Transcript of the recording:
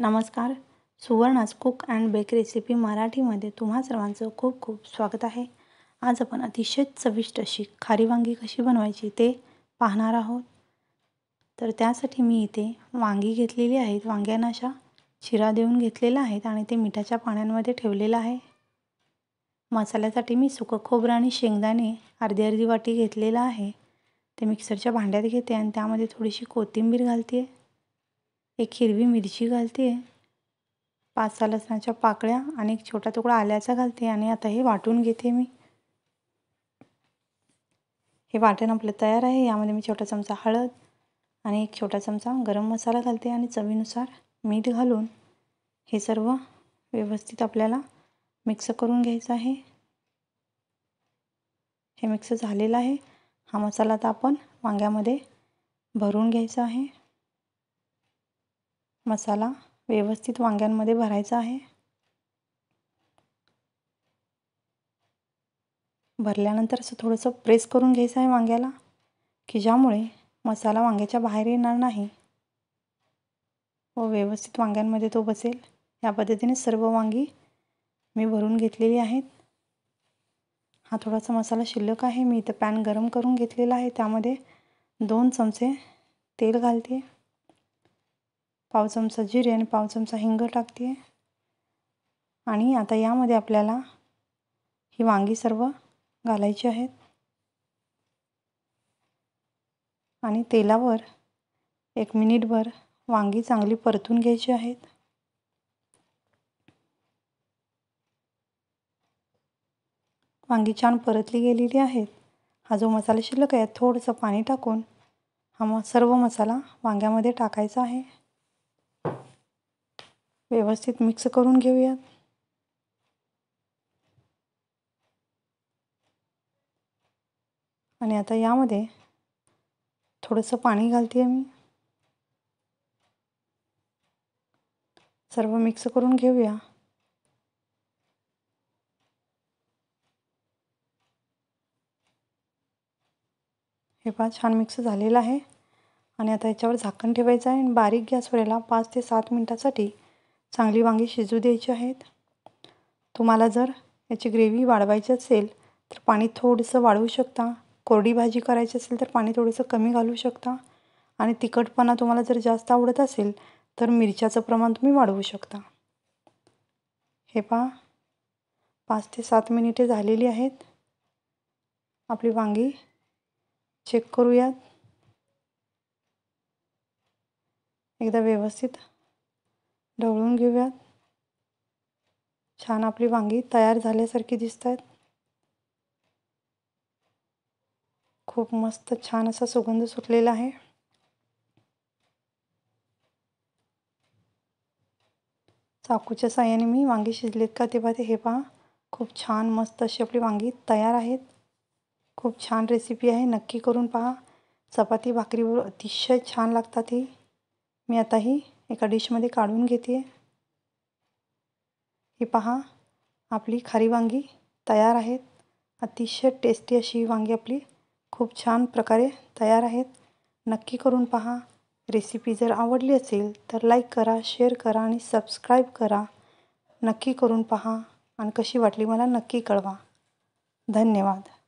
नमस्कार. Suvarna's cook and bake recipe मराठीमध्ये तुम्हा सर्वांचं खूप खूप स्वागत आहे. आज आपण अतिशय चविष्ट अशी खारी वांगी कशी बनवायची ते पाहणार आहोत. तर त्यासाठी मी इथे वांगी घेतलेली आहेत. वांग्यांना अशा शिरा देऊन घेतलेल्या आहेत आणि ते मिठाच्या पाण्यामध्ये ठेवलेलं आहे. मसाल्यासाठी मी सुकं खोबरं आणि शेंगदाणे अर्धी अर्धी वाटी घेतलेलं आहे. ते मिक्सरच्या भांड्यात घेते आणि त्यामध्ये थोडीशी कोथिंबीर घालते. एक हिरवी मिरची घालते. पाच सहा लसणाच्या पाकळ्या आणि एक छोटा तुकडा आल्याचा घालते आणि आता हे वाटून घेते मी. हे वाटण आपलं तयार आहे. यामध्ये मी छोटा चमचा हळद आणि एक छोटा चमचा गरम मसाला घालते आणि चवीनुसार मीठ घालून हे सर्व व्यवस्थित आपल्याला मिक्स करून घ्यायचं आहे. हे मिक्स झालेलं आहे. हा मसाला आता आपण वांग्यामध्ये भरून घ्यायचा आहे. मसाला व्यवस्थित वांग्यांमध्ये भरायचा आहे. भरल्यानंतर असं थोडंसं प्रेस करून घ्यायचं आहे वांग्याला की ज्यामुळे मसाला वांग्याच्या बाहेर येणार नाही. व व्यवस्थित वांग्यांमध्ये तो बसेल. या पद्धतीने सर्व वांगी मी भरून घेतलेली आहेत. हा थोडासा मसाला शिल्लक आहे. मी इथं पॅन गरम करून घेतलेला आहे. त्यामध्ये दोन चमचे तेल घालते. पाव चमचा जिरे आणि पाव चमचा हिंग टाकते. आणि आता यामध्ये आपल्याला ही वांगी सर्व घालायची आहेत. आणि तेलावर एक मिनिटभर वांगी चांगली परतून घ्यायची आहेत. वांगी छान परतली गेलेली आहेत. हा जो मसाला शिल्लक आहे थोडंसं पाणी टाकून हा म सर्व मसाला वांग्यामध्ये टाकायचा आहे. व्यवस्थित मिक्स करून घेऊयात. आणि आता यामध्ये थोडंसं पाणी घालते मी. सर्व मिक्स करून घेऊया. हे पहा छान मिक्स झालेलं आहे. आणि आता याच्यावर झाकण ठेवायचं आहे आणि बारीक गॅसवर याला पाच ते सात मिनटासाठी चांगली वांगी शिजू द्यायची आहेत. तुम्हाला जर याची ग्रेव्ही वाढवायची असेल तर पाणी थोडंसं वाढवू शकता. कोरडी भाजी करायची असेल तर पाणी थोडंसं कमी घालू शकता. आणि तिखटपणा तुम्हाला जर जास्त आवडत असेल तर मिरच्याचं प्रमाण तुम्ही वाढवू शकता. हे पहा. पाच ते सात मिनिटे झालेली आहेत. आपली वांगी चेक करूयात. एकदा व्यवस्थित ढवळून घेऊयात. छान आपली वांगी तयार झाल्यासारखी दिसत आहेत खूप मस्त छान असा सुगंध सुटलेला आहे. चाकूच्या साह्याने मी वांगी शिजलेत का ते पाहते. हे पहा खूप छान मस्त अशी आपली वांगी तयार आहेत. खूप छान रेसिपी आहे. नक्की करून पहा. चपाती भाकरीवर अतिशय छान लागतात ही. मी आता ही एका डिशमध्ये काढून घेते. ही पहा आपली खारी वांगी तयार आहेत. अतिशय टेस्टी अशी ही वांगी आपली खूप छान प्रकारे तयार आहेत. नक्की करून पहा. रेसिपी जर आवडली असेल तर लाईक करा शेअर करा आणि सबस्क्राईब करा. नक्की करून पहा आणि कशी वाटली मला नक्की कळवा. धन्यवाद.